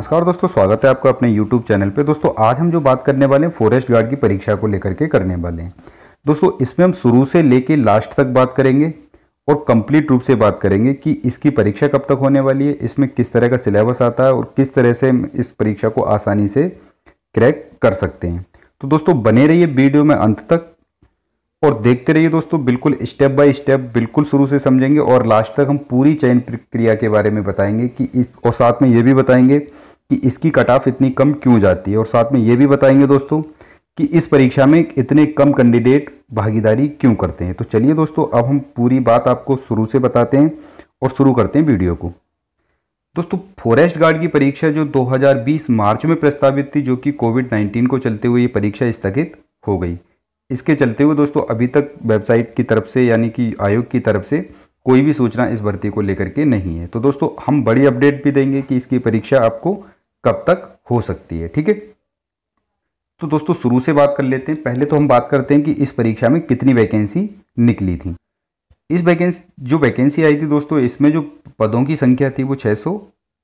नमस्कार दोस्तों, स्वागत है आपका अपने YouTube चैनल पे। दोस्तों, आज हम जो बात करने वाले हैं फॉरेस्ट गार्ड की परीक्षा को लेकर के करने वाले हैं। दोस्तों, इसमें हम शुरू से लेके लास्ट तक बात करेंगे और कंप्लीट रूप से बात करेंगे कि इसकी परीक्षा कब तक होने वाली है, इसमें किस तरह का सिलेबस आता है और किस तरह से इस परीक्षा को आसानी से क्रैक कर सकते हैं। तो दोस्तों, बने रहिए वीडियो में अंत तक और देखते रहिए दोस्तों, बिल्कुल स्टेप बाय स्टेप बिल्कुल शुरू से समझेंगे और लास्ट तक हम पूरी चयन प्रक्रिया के बारे में बताएँगे कि इस और साथ में ये भी बताएँगे कि इसकी कट ऑफ़ इतनी कम क्यों जाती है? और साथ में ये भी बताएँगे दोस्तों कि इस परीक्षा में इतने कम कैंडिडेट भागीदारी क्यों करते हैं? तो चलिए दोस्तों, अब हम पूरी बात आपको शुरू से बताते हैं और शुरू करते हैं वीडियो को। दोस्तों फॉरेस्ट गार्ड की परीक्षा जो 2020 मार्च में प्रस्तावित थी, जो कि कोविड 19 को चलते हुए ये परीक्षा स्थगित हो गई। इसके चलते हुए दोस्तों, अभी तक वेबसाइट की तरफ़ से, यानी कि आयोग की तरफ़ से कोई भी सूचना इस भर्ती को लेकर के नहीं है। तो दोस्तों, हम बड़ी अपडेट भी देंगे कि इसकी परीक्षा आपको कब तक हो सकती है, ठीक है? तो दोस्तों, शुरू से बात कर लेते हैं। पहले तो हम बात करते हैं कि इस परीक्षा में कितनी वैकेंसी निकली थी। इस वैकेंसी, जो वैकेंसी आई थी दोस्तों, इसमें जो पदों की संख्या थी वो छः सौ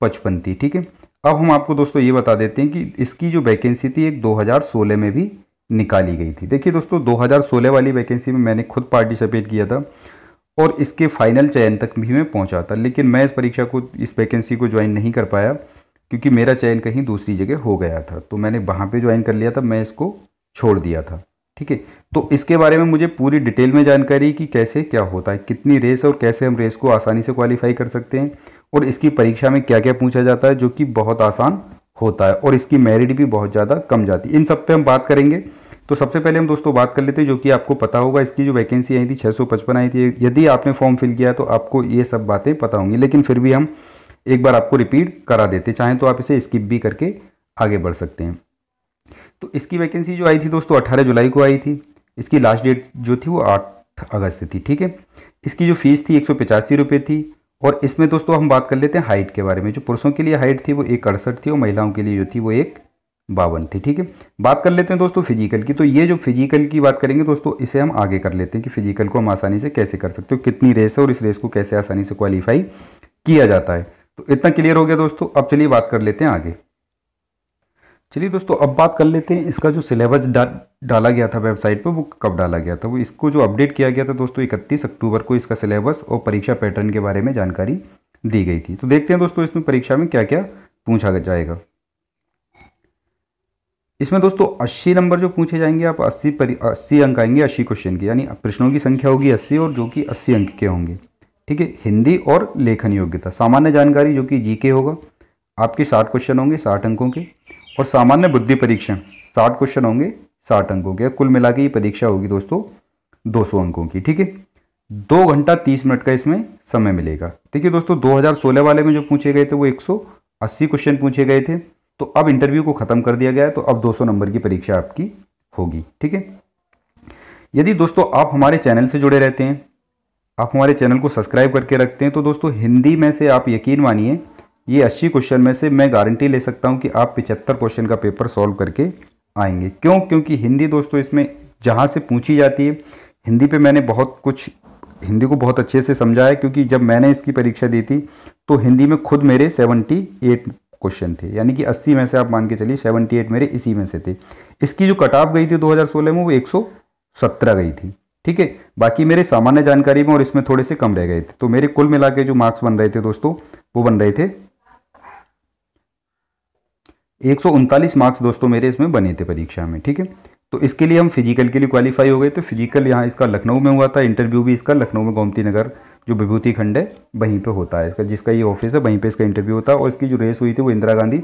पचपन थी, ठीक है? अब हम आपको दोस्तों ये बता देते हैं कि इसकी जो वैकेंसी थी, एक 2016 में भी निकाली गई थी। देखिए दोस्तों 2016 वाली वैकेंसी में मैंने खुद पार्टिसिपेट किया था और इसके फाइनल चयन तक भी मैं पहुँचा था, लेकिन मैं इस परीक्षा को, इस वैकेंसी को ज्वाइन नहीं कर पाया। क्योंकि मेरा चयन कहीं दूसरी जगह हो गया था। तो मैंने वहाँ पे ज्वाइन कर लिया था, मैं इसको छोड़ दिया था। ठीक है? तो इसके बारे में मुझे पूरी डिटेल में जानकारी कि कैसे क्या होता है, कितनी रेस और कैसे हम रेस को आसानी से क्वालिफाई कर सकते हैं और इसकी परीक्षा में क्या क्या पूछा जाता है, जो कि बहुत आसान होता है और इसकी मेरिट भी बहुत ज़्यादा कम जाती है। इन सब पे हम बात करेंगे। तो सबसे पहले हम दोस्तों बात कर लेते हैं, जो कि आपको पता होगा, इसकी जो वैकेंसी आई थी छः सौ पचपन आई थी। यदि आपने फॉर्म फिल किया तो आपको ये सब बातें पता होंगी। लेकिन फिर भी हम एक बार आपको रिपीट करा देते। चाहें तो आप इसे स्किप भी करके आगे बढ़ सकते हैं। तो इसकी वैकेंसी जो आई थी दोस्तों अट्ठारह जुलाई को आई थी। इसकी लास्ट डेट जो थी वो आठ अगस्त थी, ठीक है? इसकी जो फ़ीस थी, एक सौ थी। और इसमें दोस्तों हम बात कर लेते हैं हाइट के बारे में। जो पुरुषों के लिए हाइट थी वो एक अड़सठ थी और महिलाओं के लिए जो थी वो एक बावन थी, ठीक है? बात कर लेते हैं दोस्तों फ़िज़िकल की। तो ये जो फ़िज़िकल की बात करेंगे दोस्तों, इसे हम आगे कर लेते हैं कि फ़िज़िकल को हम आसानी से कैसे कर सकते हो कितनी रेस है और इस रेस को कैसे आसानी से क्वालिफाई किया जाता है। तो इतना क्लियर हो गया दोस्तों अब चलिए बात कर लेते हैं आगे। चलिए दोस्तों अब बात कर लेते हैं इसका जो सिलेबस डा, डाला गया था वेबसाइट पर वो कब डाला गया था? वो इसको जो अपडेट किया गया था दोस्तों इकतीस अक्टूबर को इसका सिलेबस और परीक्षा पैटर्न के बारे में जानकारी दी गई थी। तो देखते हैं दोस्तों इसमें परीक्षा में क्या क्या पूछा जाएगा। इसमें दोस्तों 80 नंबर जो पूछे जाएँगे आप 80 पर 80 अंक आएँगे 80 क्वेश्चन के यानी प्रश्नों की संख्या होगी 80 और जो कि 80 अंक के होंगे। ठीक है, हिंदी और लेखन योग्यता। सामान्य जानकारी जो कि जीके होगा, आपके 60 क्वेश्चन होंगे 60 अंकों के। और सामान्य बुद्धि परीक्षण 60 क्वेश्चन होंगे 60 अंकों के। कुल मिला के ये परीक्षा होगी दोस्तों 200 अंकों की, ठीक है? दो घंटा तीस मिनट का इसमें समय मिलेगा। ठीक है दोस्तों 2016 वाले में जो पूछे गए थे, वो 180 क्वेश्चन पूछे गए थे। तो अब इंटरव्यू को ख़त्म कर दिया गया है तो अब 200 नंबर की परीक्षा आपकी होगी, ठीक है? यदि दोस्तों आप हमारे चैनल से जुड़े रहते हैं आप हमारे चैनल को सब्सक्राइब करके रखते हैं। तो दोस्तों, हिंदी में से आप यकीन मानिए, ये अस्सी क्वेश्चन में से मैं गारंटी ले सकता हूँ कि आप पिचहत्तर क्वेश्चन का पेपर सॉल्व करके आएँगे। क्यों? क्योंकि हिंदी दोस्तों इसमें जहाँ से पूछी जाती है, हिंदी पे मैंने बहुत कुछ, हिंदी को बहुत अच्छे से समझा है, क्योंकि जब मैंने इसकी परीक्षा दी थी तो हिंदी में खुद मेरे सेवेंटी एट क्वेश्चन थे। यानी कि 80 में से आप मान के चलिए 78 मेरे इसी में से थे। इसकी जो कट गई थी 2016 में, वो 117 गई थी। ठीक है? बाकी मेरे सामान्य जानकारी में और इसमें थोड़े से कम रह गए थे। तो मेरे कुल मिला के जो मार्क्स बन रहे थे दोस्तों, वो बन रहे थे एक सौ उनतालीस मार्क्स दोस्तों मेरे इसमें बने थे परीक्षा में, ठीक है? तो इसके लिए हम फ़िज़िकल के लिए क्वालिफाई हो गए। तो फ़िज़िकल यहाँ इसका लखनऊ में हुआ था इंटरव्यू भी इसका लखनऊ में, गोमती नगर, जो विभूति खंड है, वहीं पे होता है। इसका जिसका ये ऑफ़िस है, वहीं पे इसका इंटरव्यू होता है। और इसकी जो रेस हुई थी, वो इंदिरा गांधी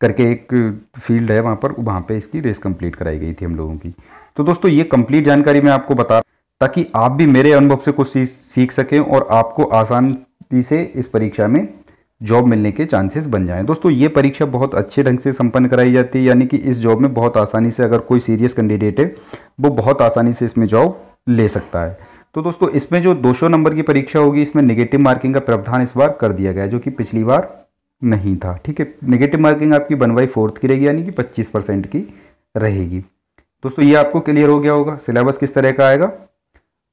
करके एक फ़ील्ड है, वहाँ पर, वहाँ पे इसकी रेस कंप्लीट कराई गई थी हम लोगों की। तो दोस्तों, ये कंप्लीट जानकारी मैं आपको बता ताकि आप भी मेरे अनुभव से कुछ सीख सकें और आपको आसानी से इस परीक्षा में जॉब मिलने के चांसेस बन जाएँ। दोस्तों, ये परीक्षा बहुत अच्छे ढंग से संपन्न कराई जाती है, यानी कि इस जॉब में बहुत आसानी से अगर कोई सीरियस कैंडिडेट है, वो बहुत आसानी से इसमें जॉब ले सकता है। तो दोस्तों, इसमें जो 200 नंबर की परीक्षा होगी, इसमें नेगेटिव मार्किंग का प्रावधान इस बार कर दिया गया जो कि पिछली बार नहीं था। ठीक है, नेगेटिव मार्किंग आपकी वन बाई फोर्थ की रहेगी, यानी कि पच्चीस परसेंट की रहेगी। दोस्तों, ये आपको क्लियर हो गया होगा, सिलेबस किस तरह का आएगा?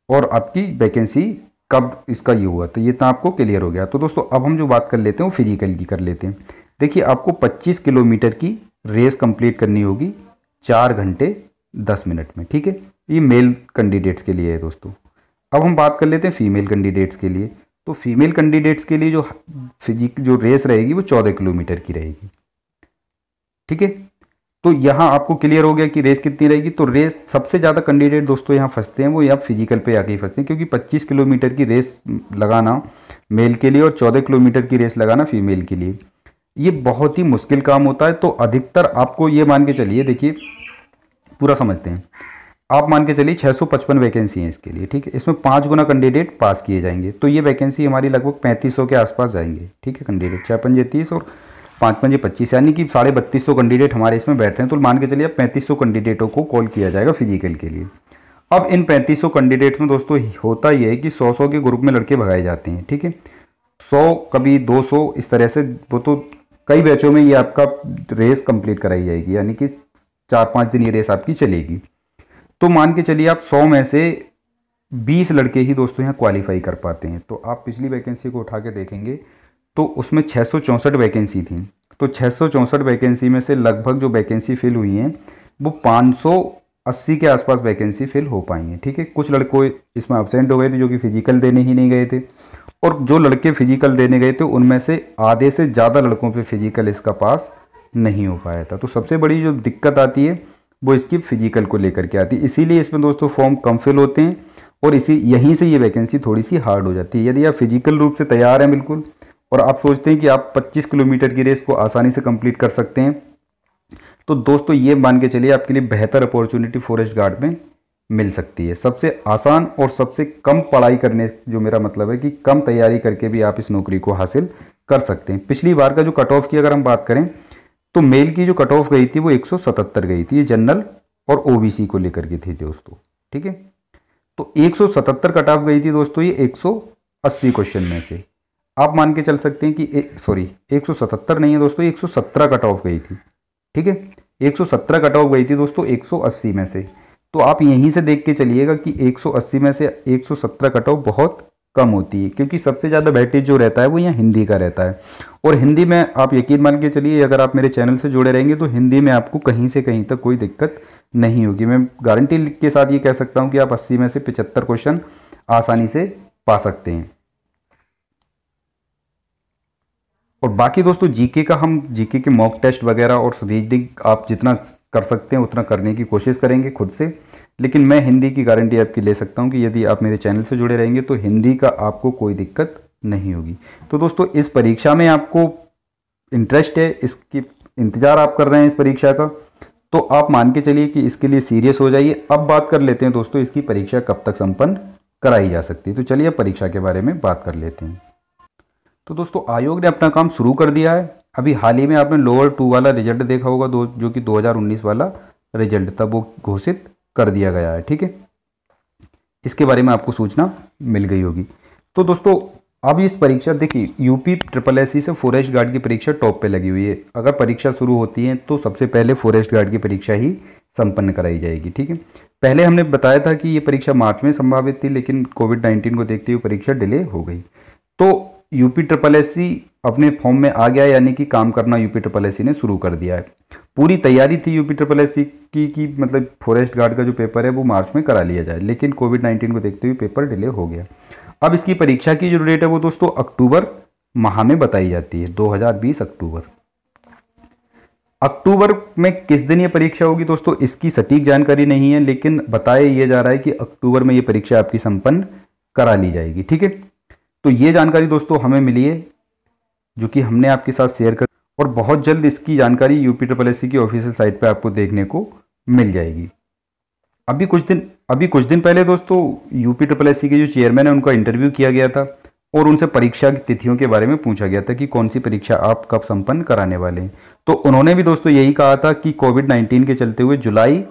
और आपकी वैकेंसी कब इसका ये हुआ? तो ये तो आपको क्लियर हो गया। तो दोस्तों, अब हम जो बात कर लेते हैं, वो फ़िज़िकल की कर लेते हैं। देखिए, आपको 25 किलोमीटर की रेस कंप्लीट करनी होगी चार घंटे दस मिनट में, ठीक है? ये मेल कैंडिडेट्स के लिए है दोस्तों। अब हम बात कर लेते हैं फीमेल कैंडिडेट्स के लिए। तो फीमेल कैंडिडेट्स के लिए जो फिजिक जो रेस रहेगी, वो चौदह किलोमीटर की रहेगी। ठीक है? तो यहाँ आपको क्लियर हो गया कि रेस कितनी रहेगी। तो रेस सबसे ज़्यादा कैंडिडेट दोस्तों यहाँ फंसते हैं, वो यहाँ फ़िज़िकल पे आके ही फंसते हैं, क्योंकि 25 किलोमीटर की रेस लगाना मेल के लिए और 14 किलोमीटर की रेस लगाना फीमेल के लिए, ये बहुत ही मुश्किल काम होता है। तो अधिकतर आपको ये मान के चलिए, देखिए, पूरा समझते हैं। आप मान के चलिए 655 वैकेंसी है इसके लिए, ठीक है? इसमें पाँच गुना कैंडिडेट पास किए जाएँगे। तो ये वैकेंसी हमारी लगभग पैंतीस के आसपास जाएँगे, ठीक है कैंडिडेट छः पंजे तीस और पाँच पंजे पच्चीस, यानी कि साढ़े बत्तीस सौ कैंडिडेट हमारे इसमें बैठ रहे हैं। तो मान के चलिए अब पैंतीस सौ कैंडिडेटों को कॉल किया जाएगा फ़िज़िकल के लिए। अब इन पैंतीस सौ कैंडिडेट्स में दोस्तों होता ही है कि सौ सौ के ग्रुप में लड़के भगाए जाते हैं, ठीक है? सौ, कभी दो सौ, इस तरह से वो तो कई बैचों में ये आपका रेस कंप्लीट कराई जाएगी, यानी कि चार पाँच दिन ये रेस आपकी चलेगी। तो मान के चलिए आप सौ में से बीस लड़के ही दोस्तों यहाँ क्वालिफाई कर पाते हैं। तो आप पिछली वैकेंसी को उठा के देखेंगे। तो उसमें छः सौ चौंसठ वैकेंसी थी। तो छः सौ चौंसठ वैकेंसी में से लगभग जो वैकेंसी फिल हुई हैं, वो 580 के आसपास वैकेंसी फिल हो पाई हैं, ठीक है? कुछ लड़कों इसमें एबसेंट हो गए थे जो कि फ़िज़िकल देने ही नहीं गए थे। और जो लड़के फ़िज़िकल देने गए थे, उनमें से आधे से ज़्यादा लड़कों पे फ़िज़िकल इसका पास नहीं हो पाया था। तो सबसे बड़ी जो दिक्कत आती है, वो इसकी फ़िज़िकल को लेकर के आती है। इसीलिए इसमें दोस्तों फॉर्म कम फिल होते हैं और इसी, यहीं से ये वैकेंसी थोड़ी सी हार्ड हो जाती है। यदि आप फ़िज़िकल रूप से तैयार हैं बिल्कुल और आप सोचते हैं कि आप 25 किलोमीटर की रेस को आसानी से कंप्लीट कर सकते हैं। तो दोस्तों, ये मान के चलिए आपके लिए बेहतर अपॉर्चुनिटी फॉरेस्ट गार्ड में मिल सकती है। सबसे आसान और सबसे कम पढ़ाई करने जो मेरा मतलब है कि कम तैयारी करके भी आप इस नौकरी को हासिल कर सकते हैं। पिछली बार का जो कट ऑफ़ की अगर हम बात करें तो मेल की जो कट ऑफ़ गई थी वो 177 गई थी। जनरल और ओबीसी को लेकर के थी दोस्तों, ठीक है? तो 177 कट ऑफ़ गई थी दोस्तों, ये 180 क्वेश्चन में से। आप मान के चल सकते हैं कि सॉरी 177 नहीं है दोस्तों 117 कट ऑफ़ गई थी, ठीक है? 117 कट ऑफ़ गई थी दोस्तों 180 में से। तो आप यहीं से देख के चलिएगा कि 180 में से 117 कट ऑफ़ बहुत कम होती है, क्योंकि सबसे ज़्यादा वेटेज जो रहता है वो यहाँ हिंदी का रहता है। और हिंदी में आप यकीन मान के चलिए, अगर आप मेरे चैनल से जुड़े रहेंगे तो हिंदी में आपको कहीं से कहीं तक कोई दिक्कत नहीं होगी। मैं गारंटी के साथ ये कह सकता हूँ कि आप अस्सी में से पिचहत्तर क्वेश्चन आसानी से पा सकते हैं। और बाकी दोस्तों जीके का हम जीके के मॉक टेस्ट वगैरह और रीडिंग आप जितना कर सकते हैं, उतना करने की कोशिश करेंगे खुद से। लेकिन मैं हिंदी की गारंटी आपकी ले सकता हूँ कि यदि आप मेरे चैनल से जुड़े रहेंगे तो हिंदी का आपको कोई दिक्कत नहीं होगी। तो दोस्तों, इस परीक्षा में आपको इंटरेस्ट है, इसकी इंतज़ार आप कर रहे हैं इस परीक्षा का। तो आप मान के चलिए कि इसके लिए सीरियस हो जाइए। अब बात कर लेते हैं दोस्तों, इसकी परीक्षा कब तक संपन्न कराई जा सकती है। तो चलिए परीक्षा के बारे में बात कर लेते हैं। तो दोस्तों, आयोग ने अपना काम शुरू कर दिया है। अभी हाल ही में आपने लोअर टू वाला रिज़ल्ट देखा होगा, दो, जो कि 2019 वाला रिज़ल्ट था वो घोषित कर दिया गया है, ठीक है? इसके बारे में आपको सूचना मिल गई होगी। तो दोस्तों, अब इस परीक्षा, देखिए यूपी ट्रिपल एससी से फॉरेस्ट गार्ड की परीक्षा टॉप पे लगी हुई है। अगर परीक्षा शुरू होती है तो सबसे पहले फॉरेस्ट गार्ड की परीक्षा ही संपन्न कराई जाएगी, ठीक है? पहले हमने बताया था कि ये परीक्षा मार्च में संभावित थी, लेकिन कोविड नाइन्टीन को देखते हुए परीक्षा डिले हो गई। तो यूपी ट्रिपल एस अपने फॉर्म में आ गया, यानी कि काम करना यूपी ट्रिपल एस ने शुरू कर दिया है। पूरी तैयारी थी यूपी ट्रिपल एस की, कि मतलब फॉरेस्ट गार्ड का जो पेपर है, वो मार्च में करा लिया जाए, लेकिन कोविड नाइन्टीन को देखते हुए पेपर डिले हो गया। अब इसकी परीक्षा की जो डेट है, वो दोस्तों अक्टूबर माह में बताई जाती है 2020 अक्टूबर। अक्टूबर में किस दिन ये परीक्षा होगी दोस्तों, इसकी सटीक जानकारी नहीं है, लेकिन बताया यह जा रहा है कि अक्टूबर में ये परीक्षा आपकी संपन्न करा ली जाएगी, ठीक है? तो ये जानकारी दोस्तों हमें मिली है, जो कि हमने आपके साथ शेयर कर और बहुत जल्द इसकी जानकारी यूपी ट्रिपल एस की ऑफिशियल साइट पर आपको देखने को मिल जाएगी। अभी कुछ दिन, अभी कुछ दिन पहले दोस्तों यूपी ट्रिपल एस के जो चेयरमैन है, उनका इंटरव्यू किया गया था और उनसे परीक्षा की तिथियों के बारे में पूछा गया था कि कौन सी परीक्षा आप कब संपन्न कराने वाले हैं। तो उन्होंने भी दोस्तों यही कहा था कि कोविड नाइन्टीन के चलते हुए जुलाई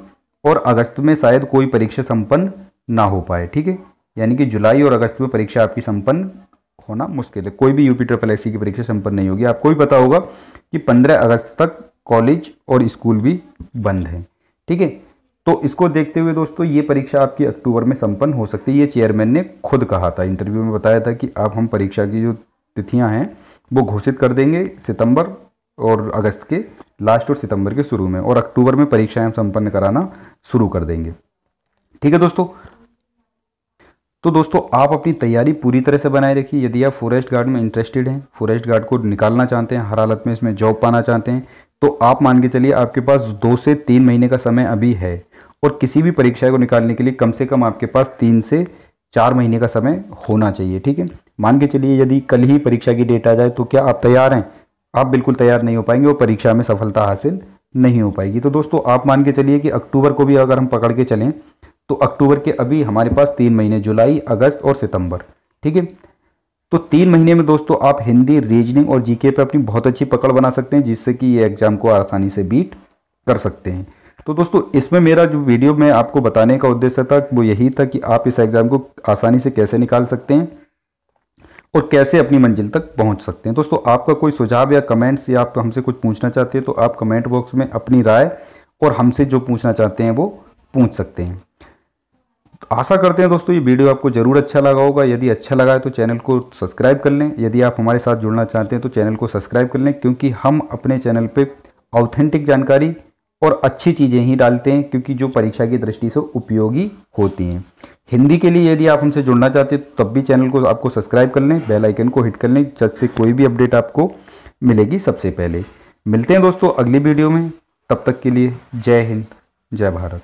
और अगस्त में शायद कोई परीक्षा संपन्न ना हो पाए, ठीक है? यानी कि जुलाई और अगस्त में परीक्षा आपकी संपन्न होना मुश्किल है। कोई भी यूपी ट्रिपल एस की परीक्षा संपन्न नहीं होगी। आपको भी पता होगा कि पंद्रह अगस्त तक कॉलेज और स्कूल भी बंद हैं। ठीक है? तो इसको देखते हुए दोस्तों, ये परीक्षा आपकी अक्टूबर में संपन्न हो सकती है। ये चेयरमैन ने खुद कहा था। इंटरव्यू में बताया था कि अब हम परीक्षा की जो तिथियाँ हैं, वो घोषित कर देंगे सितंबर और अगस्त के, लास्ट और सितंबर के शुरू में। और अक्टूबर में परीक्षाएँ संपन्न कराना शुरू कर देंगे। ठीक है दोस्तों? तो दोस्तों, आप अपनी तैयारी पूरी तरह से बनाए रखिए। यदि आप फॉरेस्ट गार्ड में इंटरेस्टेड हैं फॉरेस्ट गार्ड को निकालना चाहते हैं, हर हालत में इसमें जॉब पाना चाहते हैं तो आप मान के चलिए आपके पास दो से तीन महीने का समय अभी है और किसी भी परीक्षा को निकालने के लिए कम से कम आपके पास तीन से चार महीने का समय होना चाहिए, ठीक है? मान के चलिए यदि कल ही परीक्षा की डेट आ जाए तो क्या आप तैयार हैं? आप बिल्कुल तैयार नहीं हो पाएँगे और परीक्षा में सफलता हासिल नहीं हो पाएगी। तो दोस्तों, आप मान के चलिए कि अक्टूबर को भी अगर हम पकड़ के चलें तो अक्टूबर के अभी हमारे पास तीन महीने, जुलाई, अगस्त और सितंबर, ठीक है? तो तीन महीने में दोस्तों आप हिंदी रीजनिंग और जीके पे अपनी बहुत अच्छी पकड़ बना सकते हैं, जिससे कि ये एग्ज़ाम को आसानी से बीट कर सकते हैं। तो दोस्तों, इसमें मेरा जो वीडियो में आपको बताने का उद्देश्य था, वो यही था कि आप इस एग्ज़ाम को आसानी से कैसे निकाल सकते हैं और कैसे अपनी मंजिल तक पहुँच सकते हैं। दोस्तों, आपका कोई सुझाव या कमेंट्स या आप हमसे कुछ पूछना चाहते हैं तो आप कमेंट बॉक्स में अपनी राय और हमसे जो पूछना चाहते हैं, वो पूछ सकते हैं। आशा करते हैं दोस्तों, ये वीडियो आपको ज़रूर अच्छा लगा होगा। यदि अच्छा लगा है तो चैनल को सब्सक्राइब कर लें। यदि आप हमारे साथ जुड़ना चाहते हैं तो चैनल को सब्सक्राइब कर लें, क्योंकि हम अपने चैनल पे ऑथेंटिक जानकारी और अच्छी चीज़ें ही डालते हैं, क्योंकि जो परीक्षा की दृष्टि से उपयोगी होती हैं। हिंदी के लिए यदि आप हमसे जुड़ना चाहते हैं, तब भी चैनल को आपको सब्सक्राइब कर लें, बेल आइकन को हिट कर लें जिससे कोई भी अपडेट आपको मिलेगी सबसे पहले। मिलते हैं दोस्तों अगली वीडियो में। तब तक के लिए जय हिंद, जय भारत।